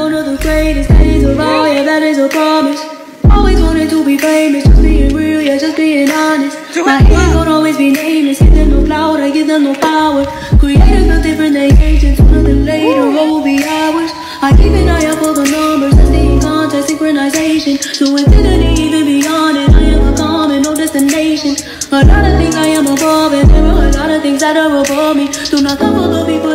one of the greatest days of all, yeah, that is a promise. Always wanted to be famous, just being real, yeah, just being honest. My hands won't always be nameless, give them no clout, I give them no power. Creators no different than agents, sooner than later, what will be ours? I keep an eye out for the numbers, I stay in contact, synchronization. To infinity, even beyond it, I am a common, no destination. A lot of things I am above, and there are a lot of things that are above me. Do not come for the people